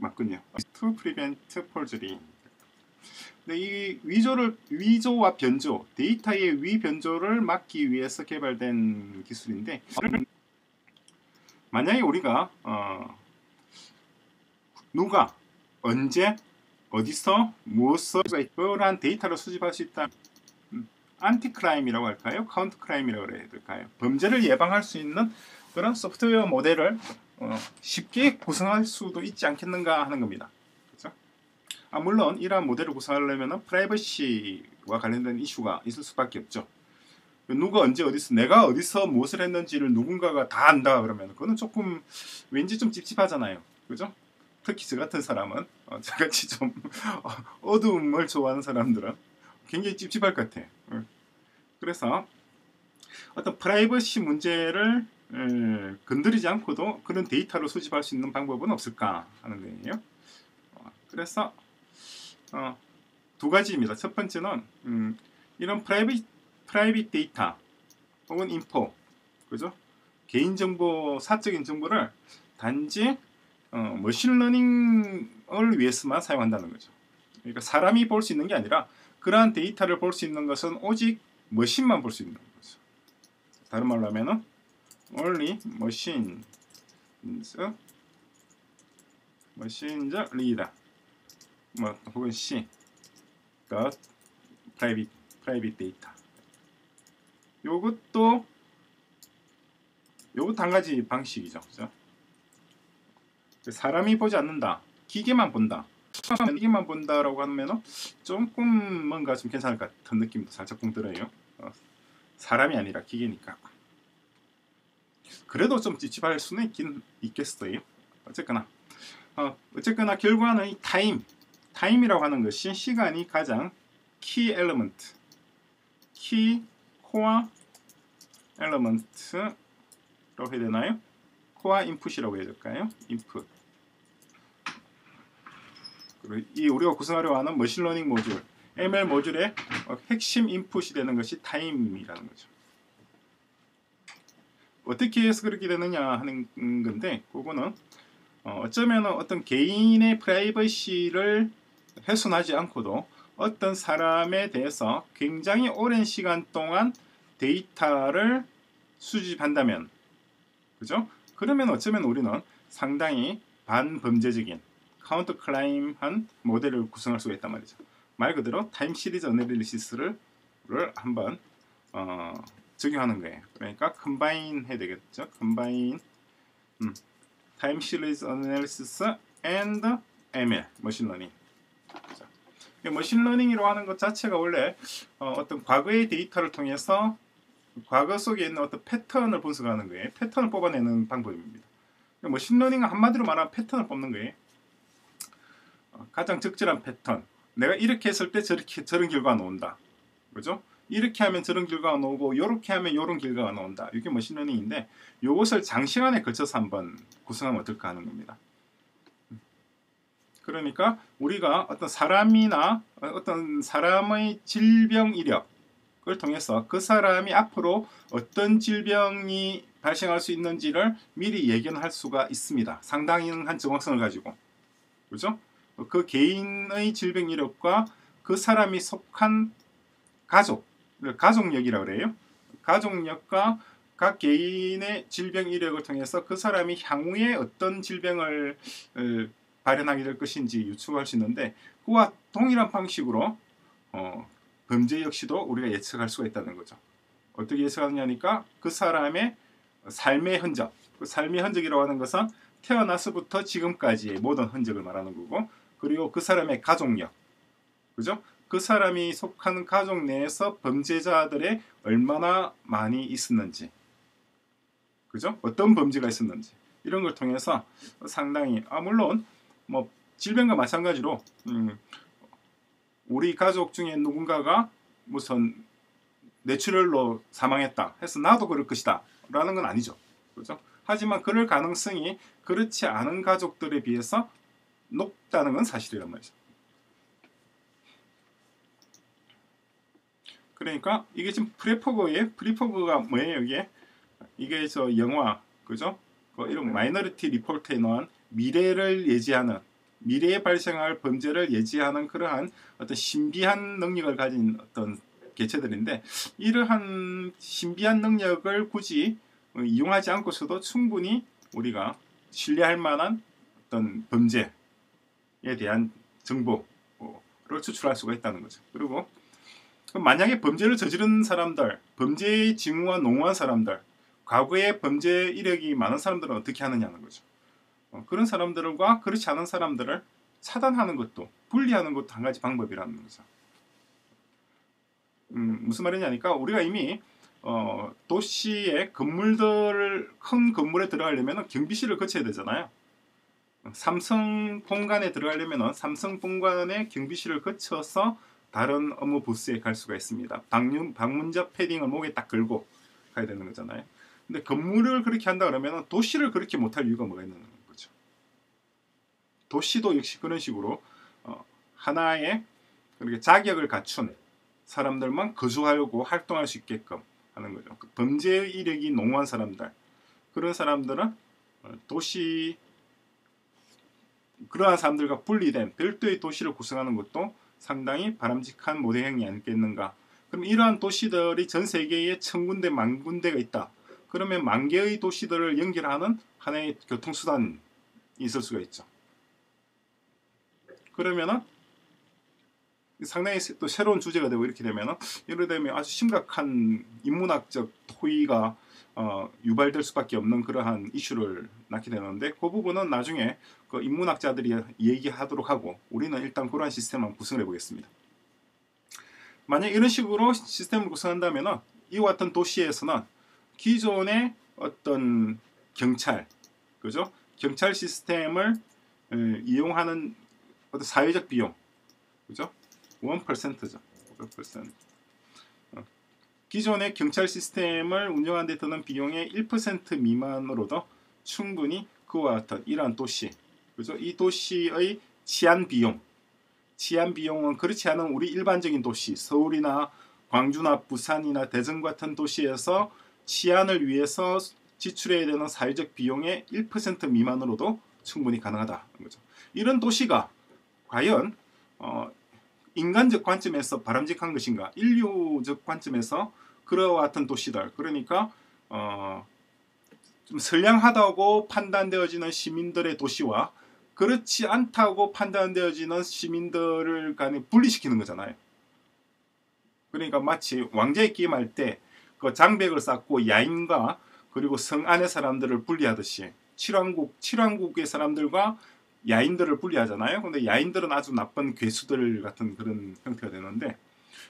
맞군요. To prevent. 네, 이 위조를 위조와 변조, 데이터의 위 변조를 막기 위해서 개발된 기술인데 만약에 우리가 어, 누가 언제 어디서 무엇을 특별한 데이터를 수집할 수 있다. anti crime이라고 할까요? counter crime이라고 해야 될까요? 범죄를 예방할 수 있는 그런 소프트웨어 모델을 어, 쉽게 구성할 수도 있지 않겠는가 하는 겁니다. 그렇죠? 아, 물론 이러한 모델을 구성하려면 프라이버시와 관련된 이슈가 있을 수밖에 없죠. 누가 언제 어디서 내가 어디서 무엇을 했는지를 누군가가 다 안다 그러면 그거는 조금 왠지 좀 찝찝하잖아요. 그죠? 특히 저 같은 사람은 어, 저같이 좀 어두움을 좋아하는 사람들은 굉장히 찝찝할 것 같아. 어. 그래서 어떤 프라이버시 문제를 에, 건드리지 않고도 그런 데이터를 수집할 수 있는 방법은 없을까 하는 거예요. 어, 그래서 어, 두 가지입니다. 첫 번째는 음, 이런 private private 데이터 혹은 info 그죠? 개인정보, 사적인 정보를 단지 어, machine learning을 위해서만 사용한다는 거죠. 그러니까 사람이 볼 수 있는 게 아니라 그러한 데이터를 볼 수 있는 것은 오직 머신만 볼 수 있는 거죠. 다른 말로 하면은 only machines machines read 뭐 혹은 C got private private data 요것도 요것도 한 가지 방식이죠. 그죠? 사람이 보지 않는다. 기계만 본다. 기계만 본다라고 하면 조금 뭔가 좀 괜찮을 것 같은 느낌도 살짝은 들어요. 어, 사람이 아니라 기계니까. 그래도 좀 찝찝할 수는 있긴 있겠어요. 어쨌거나 어, 어쨌거나 결과는 이 time time이라고 하는 것이 시간이 가장 key element key core element라고 해야 되나요? core input이라고 해야 될까요? input 그리고 이 우리가 구성하려 하는 machine learning 모듈 ML 모듈의 핵심 input이 되는 것이 time이라는 거죠. 어떻게 해서 그렇게 되느냐 하는 건데 그거는 어, 어쩌면 어떤 개인의 프라이버시를 훼손하지 않고도 어떤 사람에 대해서 굉장히 오랜 시간 동안 데이터를 수집한다면 그죠? 그러면 어쩌면 우리는 상당히 반범죄적인 counter crime한 모델을 구성할 수가 있단 말이죠. 말 그대로 time series analysis를 한번 어, 적용하는 거예요. 그러니까 combine 해야 되겠죠. combine 음, time series analysis and ML machine learning. machine learning이라고 하는 것 자체가 원래 어, 떤 과거의 데이터를 통해서 과거 속에 있는 어떤 패턴을 분석하는 거예요. 패턴을 뽑아내는 방법입니다. machine learning은 한마디로 말하면 패턴을 뽑는 거예요. 어, 가장 적절한 패턴. 내가 이렇게 했을 때 저렇게 저런 결과가 나온다. 그죠? 이렇게 하면 저런 결과가 나오고 이렇게 하면 이런 결과가 나온다. 이게 machine learning인데 이것을 장시간에 걸쳐서 한번 구성하면 어떨까 하는 겁니다. 그러니까 우리가 어떤 사람이나 어떤 사람의 질병 이력을 통해서 그 사람이 앞으로 어떤 질병이 발생할 수 있는지를 미리 예견할 수가 있습니다. 상당한 정확성을 가지고. 그죠? 그 개인의 질병 이력과 그 사람이 속한 가족, 가족력이라고 그래요. 가족력과 각 개인의 질병 이력을 통해서 그 사람이 향후에 어떤 질병을 발현하게 될 것인지 유추할 수 있는데 그와 동일한 방식으로 어, 범죄 역시도 우리가 예측할 수가 있다는 거죠. 어떻게 예측하느냐니까 그 사람의 삶의 흔적, 그 삶의 흔적이라고 하는 것은 태어나서부터 지금까지의 모든 흔적을 말하는 거고 그리고 그 사람의 가족력, 그죠? 그 사람이 속하는 가족 내에서 범죄자들의 얼마나 많이 있었는지, 그죠? 어떤 범죄가 있었는지 이런 걸 통해서 상당히 아 물론 뭐 질병과 마찬가지로 음, 우리 가족 중에 누군가가 무슨 뇌출혈로 사망했다 해서 나도 그럴 것이다 라는 건 아니죠. 그죠? 하지만 그럴 가능성이 그렇지 않은 가족들에 비해서 높다는 건 사실이란 말이죠. 그러니까 이게 지금 precog의 precog가 뭐예요 이게 이게 저 영화 그죠? 그 이런 마이너리티 리포트에 나오는 미래를 예지하는 미래에 발생할 범죄를 예지하는 그러한 어떤 신비한 능력을 가진 어떤 개체들인데 이러한 신비한 능력을 굳이 어, 이용하지 않고서도 충분히 우리가 신뢰할 만한 어떤 범죄에 대한 정보를 추출할 수가 있다는 거죠. 그리고 만약에 범죄를 저지른 사람들, 범죄의 징후가 농후한 사람들, 과거에 범죄 이력이 많은 사람들은 어떻게 하느냐는 거죠. 어, 그런 사람들과 그렇지 않은 사람들을 차단하는 것도 분리하는 것도 한 가지 방법이라는 거죠. 음, 무슨 말이냐니까 우리가 이미 어, 도시의 건물들 큰 건물에 들어가려면 경비실을 거쳐야 되잖아요. 삼성 본관에 들어가려면 삼성 본관의 경비실을 거쳐서 다른 업무 부스에 갈 수가 있습니다. 방문, 방문자 패딩을 목에 딱 걸고 가야 되는 거잖아요. 근데 건물을 그렇게 한다 그러면 도시를 그렇게 못할 이유가 뭐가 있는 거죠. 도시도 역시 그런 식으로 어, 하나의 그렇게 자격을 갖춘 사람들만 거주하려고 활동할 수 있게끔 하는 거죠. 그 범죄 이력이 농후한 사람들 그런 사람들은 어, 도시 그러한 사람들과 분리된 별도의 도시를 구성하는 것도 상당히 바람직한 모델행위 아니겠는가. 그럼 이러한 도시들이 전 세계에 천 군데 만 군데가 있다. 그러면 만 개의 도시들을 연결하는 하나의 교통수단이 있을 수가 있죠. 그러면은 상당히 또 새로운 주제가 되고 이렇게 되면은 이렇게 되면 아주 심각한 인문학적 토의가 어, 유발될 수밖에 없는 그러한 이슈를 낳게 되는데 그 부분은 나중에 그 인문학자들이 얘기하도록 하고 우리는 일단 그러한 시스템을 구성해 보겠습니다. 만약 이런 식으로 시스템을 구성한다면 이와 같은 도시에서는 기존의 어떤 경찰, 그죠? 경찰 시스템을 이용하는 어떤 사회적 비용, 그죠? 1%죠. 1%. 어. 기존의 경찰 시스템을 운영하는 데 드는 비용의 1% 미만으로도 충분히 그와 같은 이러한 도시, 그죠? 이 도시의 치안 비용, 치안 비용은 그렇지 않은 우리 일반적인 도시, 서울이나 광주나 부산이나 대전 같은 도시에서 치안을 위해서 지출해야 되는 사회적 비용의 1% 미만으로도 충분히 가능하다는 거죠. 이런 도시가 과연 어, 인간적 관점에서 바람직한 것인가? 인류적 관점에서 그와 같은 도시들 그러니까 어, 좀 선량하다고 판단되어지는 시민들의 도시와 그렇지 않다고 판단되어지는 시민들을 간에 분리시키는 거잖아요. 그러니까 마치 왕자의 게임할 때 그 장벽을 쌓고 야인과 그리고 성 안의 사람들을 분리하듯이 칠왕국 칠왕국의 사람들과 야인들을 분리하잖아요. 근데 야인들은 아주 나쁜 괴수들 같은 그런 형태가 되는데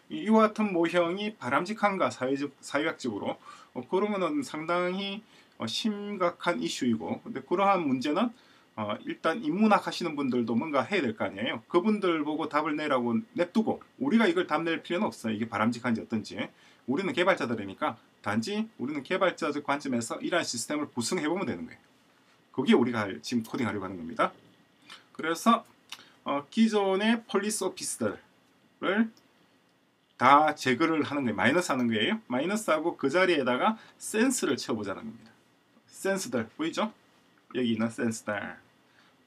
이와 같은 모형이 바람직한가 사회적 사회학적으로 어, 그러면은 상당히 어, 심각한 이슈이고 근데 그러한 문제는 어, 일단 인문학 하시는 분들도 뭔가 해야 될 거 아니에요. 그분들 보고 답을 내라고 냅두고 우리가 이걸 답낼 필요는 없어요. 이게 바람직한지 어떤지. 우리는 개발자들이니까 단지 우리는 개발자적 관점에서 이러한 시스템을 구성해 보면 되는 거예요. 그게 우리가 지금 코딩하려고 하는 겁니다. 그래서 어, 기존의 police officer들을 다 제거를 하는 거예요. 마이너스 하는 거예요. 마이너스하고 그 자리에다가 센서를 채워보자는 겁니다. 센서들 보이죠? 여기 있는 센서들.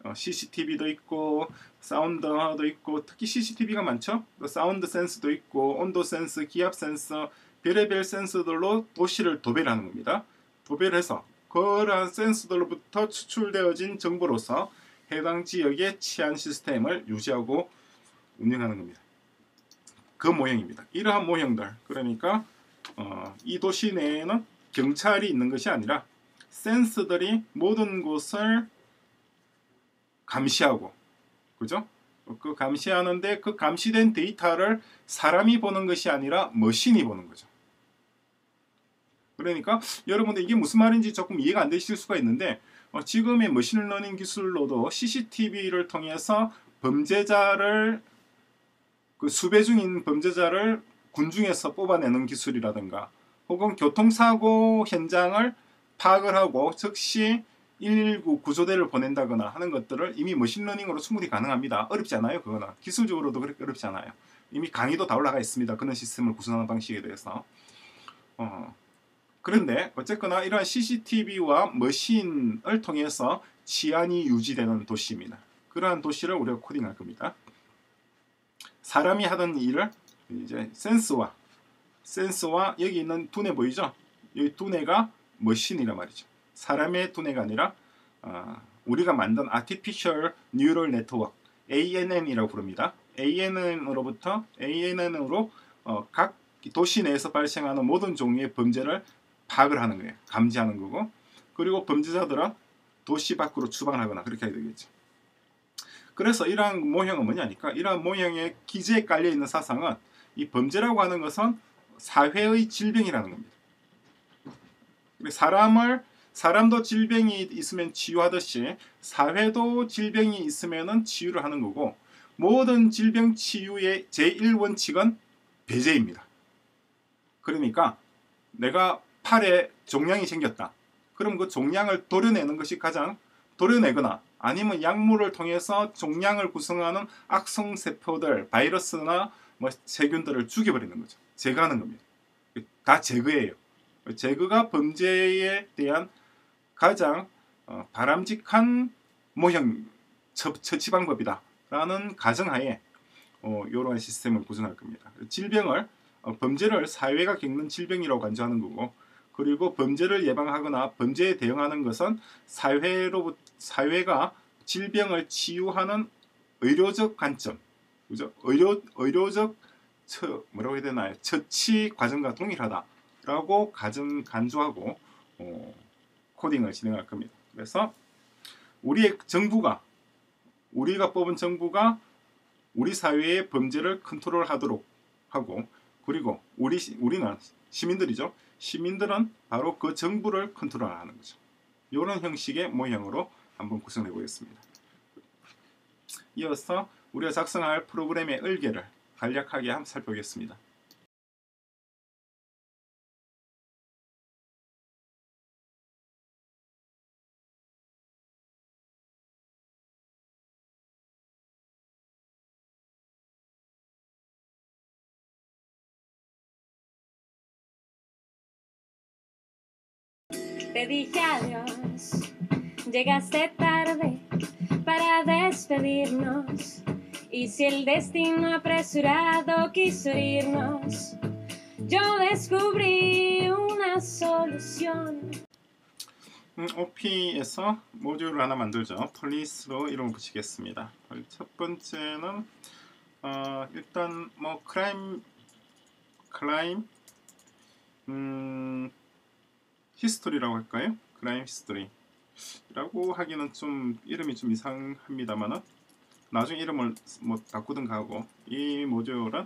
어, CCTV도 있고 사운드도 있고 특히 CCTV가 많죠. 사운드 센서도 있고 온도 센서, 기압 센서, 별의별 센서들로 도시를 도배하는 겁니다. 도배를 해서 그러한 센서들로부터 추출되어진 정보로서 해당 지역의 치안 시스템을 유지하고 운영하는 겁니다. 그 모형입니다. 이러한 모형들 그러니까 어, 이 도시 내에는 경찰이 있는 것이 아니라 센서들이 모든 곳을 감시하고 그죠? 그 감시하는데 그 감시된 데이터를 사람이 보는 것이 아니라 머신이 보는 거죠. 그러니까 여러분들 이게 무슨 말인지 조금 이해가 안 되실 수가 있는데 어, 지금의 machine learning 기술로도 CCTV를 통해서 범죄자를 그 수배 중인 범죄자를 군중에서 뽑아내는 기술이라든가 혹은 교통사고 현장을 파악을 하고 즉시 119 구조대를 보낸다거나 하는 것들을 이미 machine learning으로 충분히 가능합니다. 어렵지 않아요. 그거는 기술적으로도 그렇게 어렵지 않아요. 이미 강의도 다 올라가 있습니다. 그런 시스템을 구성하는 방식에 대해서. 어, 그런데 어쨌거나 이러한 CCTV와 머신을 통해서 치안이 유지되는 도시입니다. 그러한 도시를 우리가 코딩할 겁니다. 사람이 하던 일을 이제 센스와 센서와 여기 있는 두뇌 보이죠? 이 두뇌가 머신이란 말이죠. 사람의 두뇌가 아니라 어, 우리가 만든 Artificial Neural Network ANN이라고 부릅니다. ANN으로부터 ANN으로 어, 각 도시 내에서 발생하는 모든 종류의 범죄를 파악을 하는 거예요. 감지하는 거고 그리고 범죄자들은 도시 밖으로 추방하거나 그렇게 해야 되겠죠. 그래서 이러한 모형은 뭐냐니까 이러한 모형의 기재에 깔려 있는 사상은 이 범죄라고 하는 것은 사회의 질병이라는 겁니다. 사람을 사람도 질병이 있으면 치유하듯이 사회도 질병이 있으면 치유를 하는 거고 모든 질병 치유의 제1원칙은 배제입니다. 그러니까 내가 팔에 종양이 생겼다. 그럼 그 종양을 도려내는 것이 가장 도려내거나 아니면 약물을 통해서 종양을 구성하는 악성 세포들, 바이러스나 뭐 세균들을 죽여버리는 거죠. 제거하는 겁니다. 다 제거예요. 제거가 범죄에 대한 가장 어, 바람직한 모형 처, 처치 방법이다라는 가정하에 어, 이러한 시스템을 구성할 겁니다. 질병을 어, 범죄를 사회가 겪는 질병이라고 간주하는 거고 그리고 범죄를 예방하거나 범죄에 대응하는 것은 사회로 사회가 질병을 치유하는 의료적 관점, 그죠? 의료 의료적 처, 뭐라고 해야 되나요? 처치 과정과 동일하다라고 가정 간주하고 어, 코딩을 진행할 겁니다. 그래서 우리의 정부가 우리가 뽑은 정부가 우리 사회의 범죄를 컨트롤하도록 하고 그리고 우리 우리는 시민들이죠. 시민들은 바로 그 정부를 컨트롤하는 거죠. 이런 형식의 모형으로 한번 구성해 보겠습니다. 이어서 우리가 작성할 프로그램의 을개를 간략하게 한번 살펴보겠습니다. Te dije adiós, llegaste tarde para despedirnos. Y si el destino apresurado quiso irnos, yo descubrí una solución. 음, OP에서 모듈을 하나 만들죠. 폴리스로 이름을 붙이겠습니다. 첫 번째는 어, 일단 뭐 크라임 크라임 음, history라고 할까요? crime history라고 하기는 좀 이름이 좀 이상합니다만은 나중에 이름을 뭐 바꾸든가 하고 이 모듈은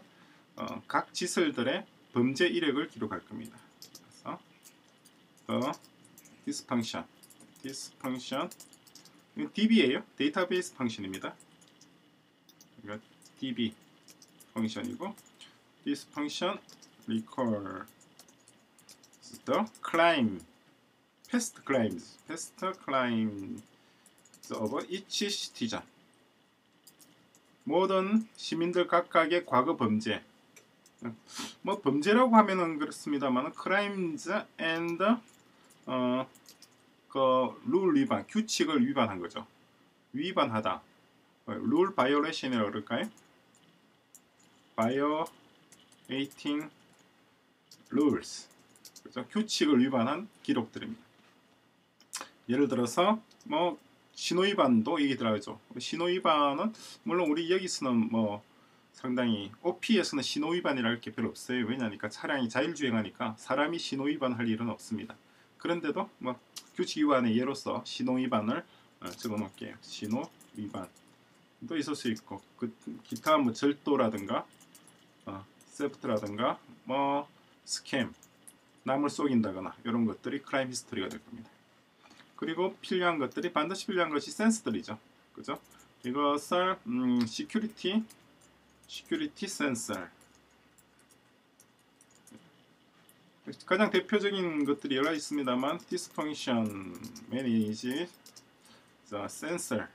어, 각 시설들의 범죄 이력을 기록할 겁니다. 그래서 어, this function DB예요. 데이터베이스 function입니다. DB 펑션이고 function record the crime, past crimes, past crimes of each citizen. 모든 시민들 각각의 과거 범죄. 뭐 범죄라고 하면은 그렇습니다만 crimes and 어그 위반, 규칙을 위반한 거죠. 위반하다. rule violation이라고 그럴까요? violating rules. 그죠? 규칙을 위반한 기록들입니다. 예를 들어서 뭐 신호 위반도 얘기 들어가죠. 신호 위반은 물론 우리 여기서는 뭐 상당히 OP에서는 신호 위반이랄 게 별로 없어요. 왜냐니까 차량이 자율주행하니까 사람이 신호 위반할 일은 없습니다. 그런데도 뭐 규칙 위반의 예로서 신호 위반을 어, 적어놓을게요. 신호 위반도 있을 수 있고 그 기타 뭐 절도라든가 어, theft라든가 뭐 scam 남을 속인다거나 이런 것들이 crime history가 될 겁니다. 그리고 필요한 것들이 반드시 필요한 것이 센서들이죠. 그죠? 이것을 음, security security 센서 가장 대표적인 것들이 여러 가지 있습니다만 this function manage sensor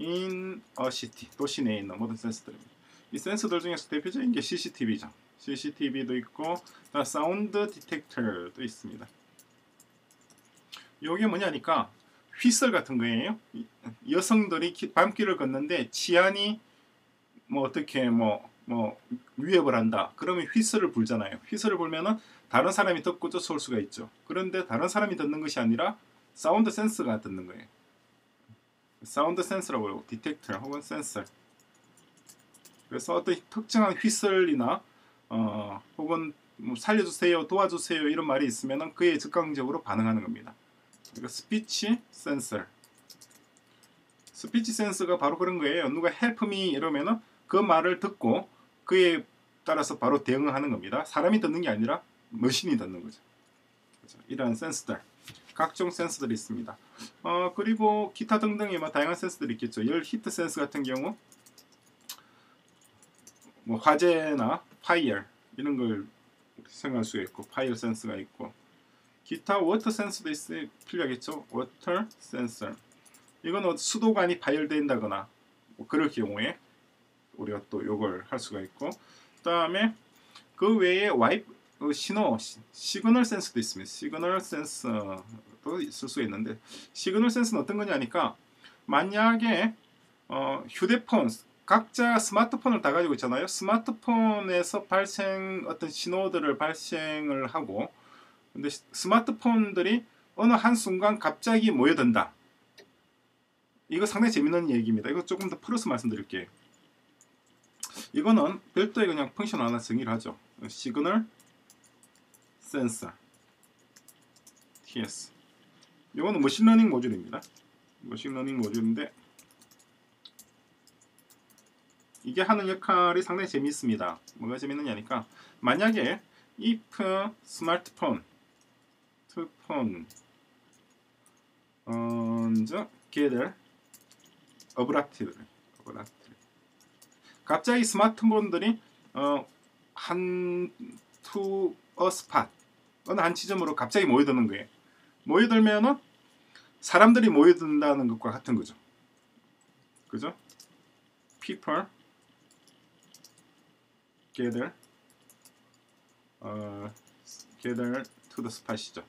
in a city 도시 내에 있는 모든 센서들입니다. 이 센서들 중에서 대표적인 게 CCTV죠. CCTV도 있고 사운드 디텍터도 있습니다. 이게 뭐냐니까 휘슬 같은 거예요. 여성들이 기- 밤길을 걷는데 치안이 뭐 어떻게 뭐뭐 위협을 한다. 그러면 휘슬을 불잖아요. 휘슬을 불면은 다른 사람이 듣고 쫓아올 수가 있죠. 그런데 다른 사람이 듣는 것이 아니라 사운드 센서가 듣는 거예요. 사운드 센서라고 해요. detector 혹은 센서. 그래서 어떤 특정한 휘슬이나 어, 혹은 뭐 살려주세요, 도와주세요 이런 말이 있으면 그에 즉각적으로 반응하는 겁니다. 그러니까 스피치 센서. 스피치 센서가 바로 그런 거예요. 누가 help me 이러면은 그 말을 듣고 그에 따라서 바로 대응을 하는 겁니다. 사람이 듣는 게 아니라 machine이 듣는 거죠. 그렇죠? 이러한 센서들, 각종 센서들이 있습니다. 어, 그리고 기타 등등의 뭐 다양한 센서들이 있겠죠. 열 heat 센서 같은 경우 뭐 화재나 fire 이런 걸 생각할 수 있고 fire 센서가 있고 기타 water 센서도 있 필요하겠죠. water 센서 이건 수도관이 파열된다거나 뭐 그럴 경우에 우리가 또 요걸 할 수가 있고 그다음에 그 외에 Wi-Fi 어, 신호 시- 시그널 센서도 있습니다. 시그널 센서도 있을 수 있는데 시그널 센서는 어떤 거냐니까 만약에 어, 휴대폰 각자 스마트폰을 다 가지고 있잖아요. 스마트폰에서 발생 어떤 신호들을 발생을 하고 근데 시- 스마트폰들이 어느 한 순간 갑자기 모여든다. 이거 상당히 재밌는 얘기입니다. 이거 조금 더 풀어서 말씀드릴게요. 이거는 별도의 그냥 function 하나 정의를 하죠. 시그널 센서 TS. 이거는 machine learning 모듈입니다. machine learning 모듈인데 이게 하는 역할이 상당히 재미있습니다. 뭐가 재밌느냐니까 만약에 if 스마트폰 스마트폰 언제 gather abruptly abruptly 갑자기 스마트폰들이 어, 한 to a spot 어느 한 지점으로 갑자기 모여드는 거예요. 모여들면은 사람들이 모여든다는 것과 같은 거죠. 그죠? people gather 어, gather to the spot이죠.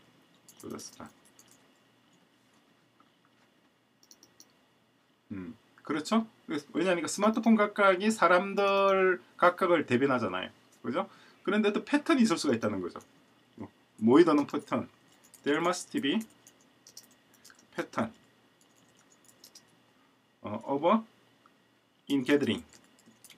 to the spot. 음, 그렇죠? 왜냐하면 스마트폰 각각이 사람들 각각을 대변하잖아요. 그죠? 그런데 또 패턴이 있을 수가 있다는 거죠. 뭐, 모이드는 패턴. Must be 패턴. 어, over in gathering.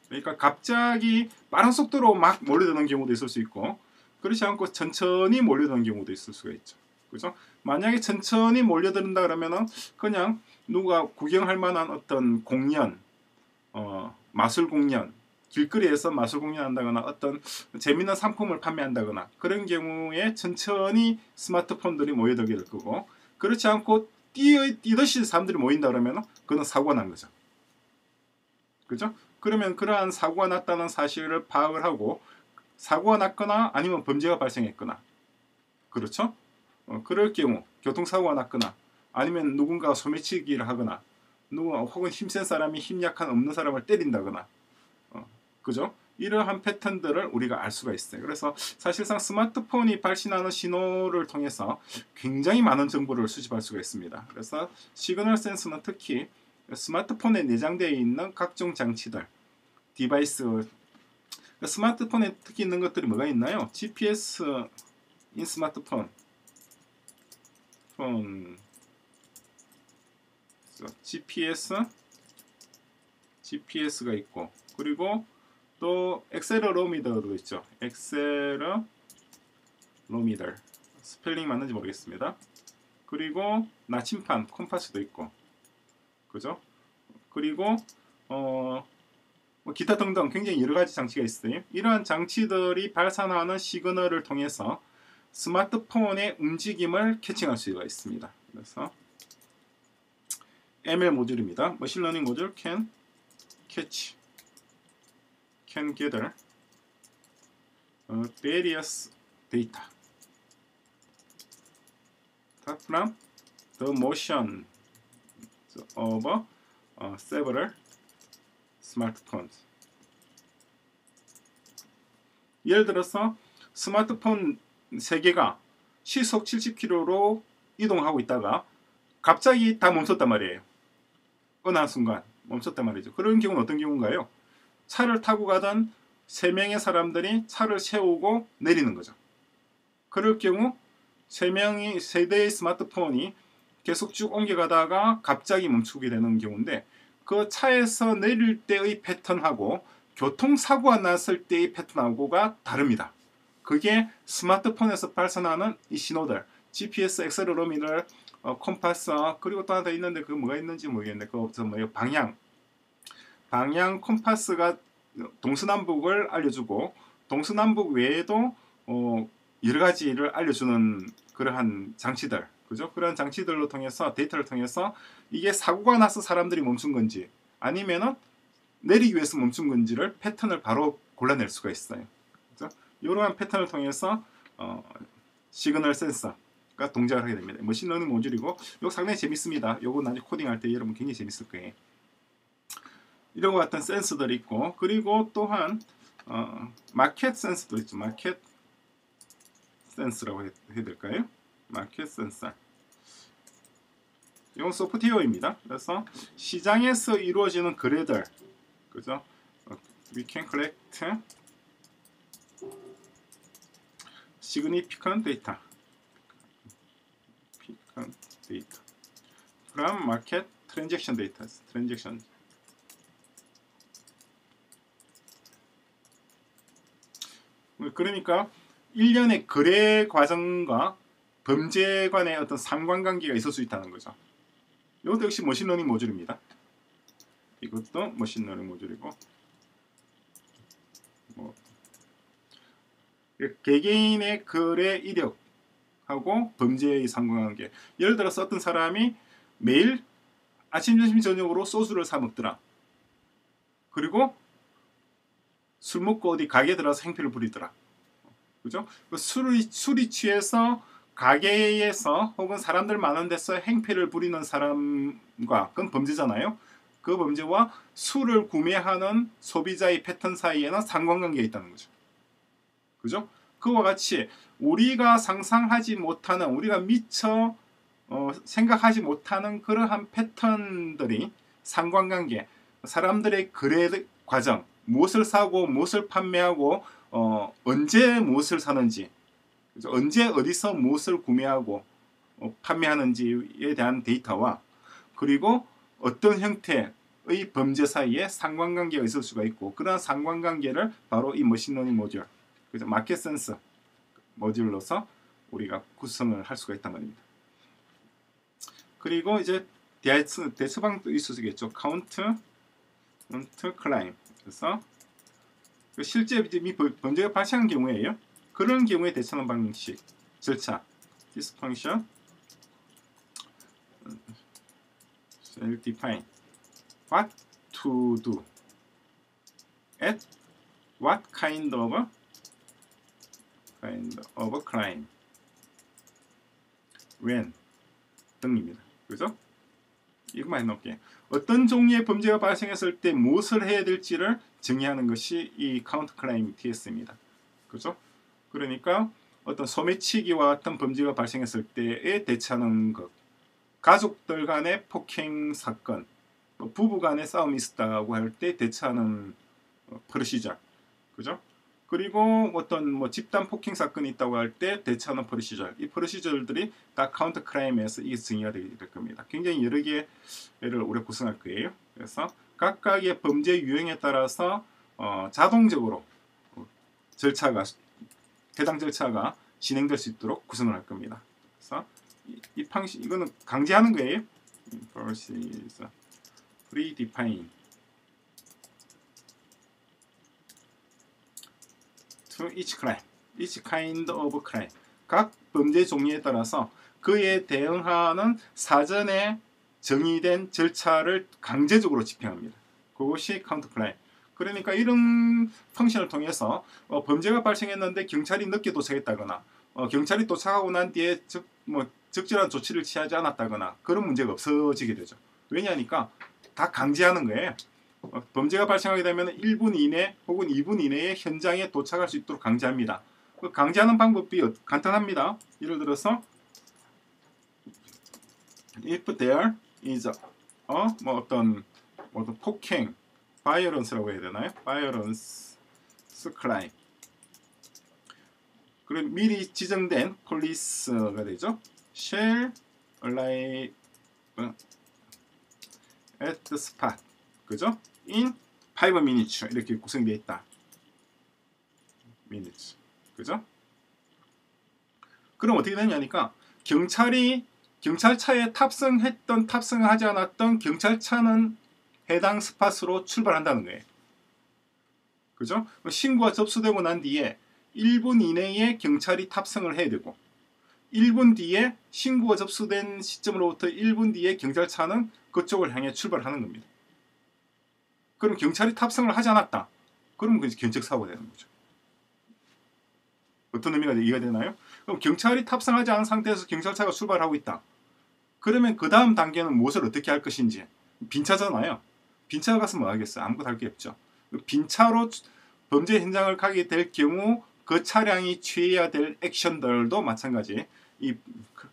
그러니까 갑자기 빠른 속도로 막 몰려드는 경우도 있을 수 있고 그렇지 않고 천천히 몰려드는 경우도 있을 수가 있죠. 그죠? 만약에 천천히 몰려든다 그러면은 그냥 누가 구경할 만한 어떤 공연, 어, 마술 공연, 길거리에서 마술 공연한다거나 어떤 재미있는 상품을 판매한다거나 그런 경우에 천천히 스마트폰들이 모여들게 될 거고 그렇지 않고 뛰듯이 사람들이 모인다 그러면 그건 사고가 난 거죠. 그죠? 그러면 그러한 사고가 났다는 사실을 파악을 하고 사고가 났거나 아니면 범죄가 발생했거나 그렇죠? 어, 그럴 경우 교통사고가 났거나 아니면 누군가가 소매치기를 하거나 누구 혹은 힘센 사람이 힘 약한 없는 사람을 때린다거나 어, 그죠? 이러한 패턴들을 우리가 알 수가 있어요. 그래서 사실상 스마트폰이 발신하는 신호를 통해서 굉장히 많은 정보를 수집할 수가 있습니다. 그래서 시그널 센서는 특히 스마트폰에 내장되어 있는 각종 장치들, device, 스마트폰에 특히 있는 것들이 뭐가 있나요? GPS in smartphone, phone, GPS, GPS가 있고 그리고 또 accelerometer도 있죠. accelerometer 스펠링 맞는지 모르겠습니다. 그리고 나침판 compass도 있고 그죠? 그리고 어, 뭐 기타 등등 굉장히 여러 가지 장치가 있어요. 이러한 장치들이 발산하는 signal을 통해서 스마트폰의 움직임을 catching할 수가 있습니다. 그래서 ML 모듈입니다. machine learning 모듈 can catch, can gather uh, various data from the motion of uh, several smartphones. 예를 들어서 스마트폰 세 개가 시속 70km로 이동하고 있다가 갑자기 다 멈췄단 말이에요. 어느 한 순간 멈췄단 말이죠. 그런 경우는 어떤 경우인가요? 차를 타고 가던 세 명의 사람들이 차를 세우고 내리는 거죠. 그럴 경우 세 명이 세 대의 스마트폰이 계속 쭉 옮겨가다가 갑자기 멈추게 되는 경우인데 그 차에서 내릴 때의 패턴하고 교통사고가 났을 때의 패턴하고가 다릅니다. 그게 스마트폰에서 발산하는 이 신호들 GPS, accelerometer, 어, 컴파스 그리고 또 하나 더 있는데 그 뭐가 있는지 모르겠는데 그거 뭐예요? 방향. 방향 compass가 동서남북을 알려주고 동서남북 외에도 어, 여러 가지를 알려주는 그러한 장치들 그죠? 그런 장치들로 통해서 데이터를 통해서 이게 사고가 나서 사람들이 멈춘 건지 아니면은 내리기 위해서 멈춘 건지를 패턴을 바로 골라낼 수가 있어요. 그죠? 이러한 패턴을 통해서 어, 시그널 센서가 동작을 하게 됩니다. machine learning 모듈이고 이거 상당히 재밌습니다. 이거 나중에 코딩할 때 여러분 굉장히 재밌을 거예요. 이런 것 같은 센서들이 있고 그리고 또한 어, 마켓 센서도 있죠. 마켓 센스라고 해, 해야 될까요? 마켓 센서. 이건 소프트웨어입니다. 그래서 시장에서 이루어지는 거래들, 그죠? 어, We can collect significant data. data from market transaction data. transaction. 그러니까 일련의 거래 과정과 범죄 간의 어떤 상관관계가 있을 수 있다는 거죠. 이것도 역시 machine learning 모듈입니다. 이것도 machine learning 모듈이고 뭐 개개인의 거래 이력하고 범죄의 상관관계 예를 들어서 어떤 사람이 매일 아침, 점심, 저녁으로 소주를 사 먹더라. 그리고 술 먹고 어디 가게 들어서 행패를 부리더라. 그죠? 그 술이, 술이 취해서 가게에서 혹은 사람들 많은 데서 행패를 부리는 사람과 그건 범죄잖아요. 그 범죄와 술을 구매하는 소비자의 패턴 사이에는 상관관계가 있다는 거죠. 그죠? 그와 같이 우리가 상상하지 못하는 우리가 미처 어, 생각하지 못하는 그러한 패턴들이 상관관계 사람들의 거래 과정 무엇을 사고 무엇을 판매하고 어, 언제 무엇을 사는지 언제 어디서 무엇을 구매하고 어, 판매하는지에 대한 데이터와 그리고 어떤 형태의 범죄 사이에 상관관계가 있을 수가 있고 그러한 상관관계를 바로 이 machine learning 모듈 그죠 마켓 센서 모듈로서 우리가 구성을 할 수가 있단 말입니다. 그리고 이제 대처, 대처방도 있었겠죠. counter, counter crime. 그래서 그 실제 이미 범죄가 발생한 경우에요. 그런 경우에 대처하는 방식, 절차, this function shall define what to do at what kind of kind of a crime when 등입니다. 그죠? 이것만 해놓을게요. 어떤 종류의 범죄가 발생했을 때 무엇을 해야 될지를 정의하는 것이 이 카운트 클라임 TS입니다. 그죠? 그러니까 어떤 소매치기와 같은 범죄가 발생했을 때에 대처하는 것, 가족들 간의 폭행 사건, 뭐 부부 간의 싸움이 있었다고 할 때 대처하는 procedure, 그죠? 그리고 어떤 뭐 집단 폭행 사건이 있다고 할 때 대처하는 procedure, 이 procedure들이 다 counter crime에서 이게 정의가 될 겁니다. 굉장히 여러 개를 우리가 구성할 거예요. 그래서 각각의 범죄 유형에 따라서 어, 자동적으로 절차가 해당 절차가 진행될 수 있도록 구성을 할 겁니다. 그래서 이, 이 방식 이거는 강제하는 거예요. forces predefined to each crime, each kind of crime. 각 범죄 종류에 따라서 그에 대응하는 사전에 정의된 절차를 강제적으로 집행합니다. 그것이 counter crime. 그러니까 이런 function을 통해서 어, 범죄가 발생했는데 경찰이 늦게 도착했다거나 어, 경찰이 도착하고 난 뒤에 적, 뭐, 적절한 조치를 취하지 않았다거나 그런 문제가 없어지게 되죠. 왜냐하니까 다 강제하는 거예요. 어, 범죄가 발생하게 되면 1분 이내 혹은 2분 이내에 현장에 도착할 수 있도록 강제합니다. 그 강제하는 방법이 간단합니다. 예를 들어서 if there is a, 어, 뭐 어떤 뭐 어떤 폭행, violence라고 해야 되나요? violence crime. 그리고 미리 지정된 police가 되죠. shall arrive at the spot. 그죠? in 5 minutes 이렇게 구성되어 있다. minutes. 그죠? 그럼 어떻게 되냐니까 경찰이 경찰차에 탑승했던 탑승하지 않았던 경찰차는 해당 스팟으로 출발한다는 거예요. 그죠? 신고가 접수되고 난 뒤에 1분 이내에 경찰이 탑승을 해야 되고 1분 뒤에 신고가 접수된 시점으로부터 1분 뒤에 경찰차는 그쪽을 향해 출발하는 겁니다. 그럼 경찰이 탑승을 하지 않았다. 그러면 그 견적 사고가 되는 거죠. 어떤 의미가 이해가 되나요? 그럼 경찰이 탑승하지 않은 상태에서 경찰차가 출발하고 있다. 그러면 그 다음 단계는 무엇을 어떻게 할 것인지 빈 차잖아요. 빈 차 가서 뭐 하겠어요? 아무것도 할 게 없죠. 빈 차로 범죄 현장을 가게 될 경우 그 차량이 취해야 될 액션들도 마찬가지 이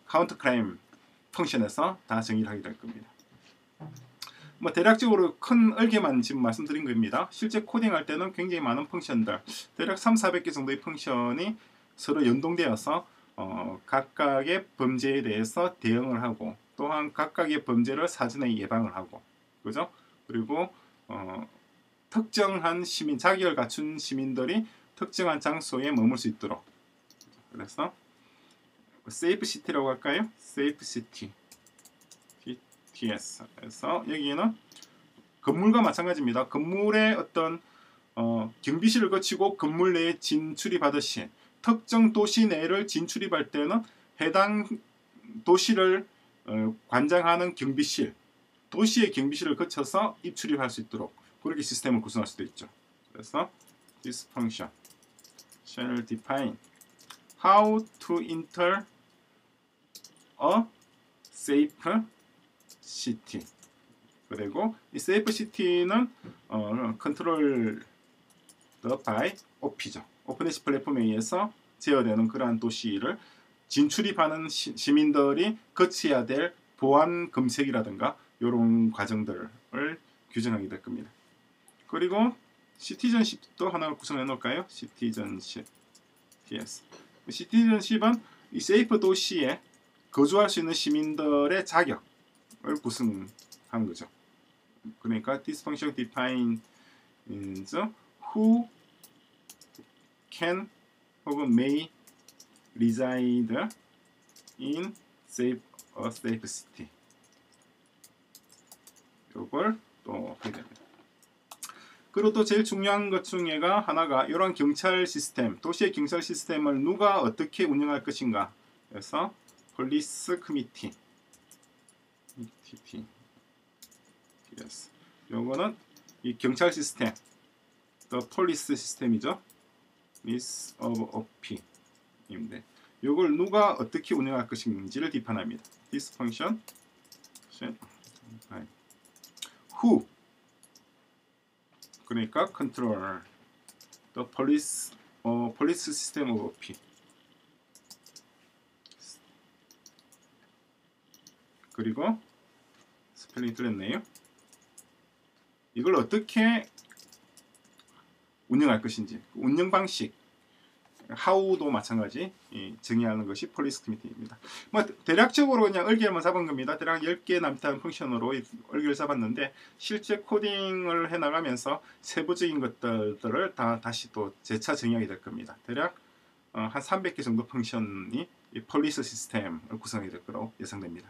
counter crime function에서 다 정의를 하게 될 겁니다. 뭐 대략적으로 큰 얼개만 지금 말씀드린 겁니다. 실제 코딩할 때는 굉장히 많은 function들, 대략 3, 400개 정도의 function이 서로 연동되어서 어, 각각의 범죄에 대해서 대응을 하고 또한 각각의 범죄를 사전에 예방을 하고 그죠? 그리고 어, 특정한 시민, 자격을 갖춘 시민들이 특정한 장소에 머물 수 있도록 그래서 safe city라고 할까요? safe city TS 그래서 여기에는 건물과 마찬가지입니다. 건물의 어떤 어, 경비실을 거치고 건물 내에 진출입 하듯 시 특정 도시 내를 진출입할 때는 해당 도시를 어, 관장하는 경비실 도시의 경비실을 거쳐서 입출입 할 수 있도록 그렇게 시스템을 구성할 수도 있죠. 그래서 this function shall define how to enter a safe city. 그리고 이 safe city는 어, controlled by OP죠. OpenHash 플랫폼에 의해서 제어되는 그러한 도시를 진출입하는 시, 시민들이 거쳐야 될 보안 검색이라든가 이런 과정들을 규정하게 될 겁니다. 그리고 citizenship도 하나 구성해 놓을까요? 시티즌십. yes. 시티즌십은 이 세이프 도시에 거주할 수 있는 시민들의 자격을 구성한 거죠. 그러니까 this function defines who can 혹은 may reside in safe a safe city. 요걸 또 하게 됩니다. 그리고 또 제일 중요한 것 중에가 하나가 이런 경찰 시스템, 도시의 경찰 시스템을 누가 어떻게 운영할 것인가. 그래서 폴리스 커미티. TP. yes. 요거는 이 경찰 시스템, the police 시스템이죠. miss of OP인데 요걸 누가 어떻게 운영할 것인지를 비판합니다. this who 그러니까 control the police 어, police system of OP 그리고 스펠링이 틀렸네요. 이걸 어떻게 운영할 것인지 운영 방식 how도 마찬가지 정의하는 것이 police committee입니다. 뭐 대략적으로 그냥 얼개만 잡은 겁니다. 대략 10개 남짓한 function으로 얼개를 잡았는데 실제 코딩을 해 나가면서 세부적인 것들을 다 다시 또 재차 정의하게 될 겁니다. 대략 어, 한 300개 정도 function이 이 police 시스템을 구성하게 될 거라고 예상됩니다.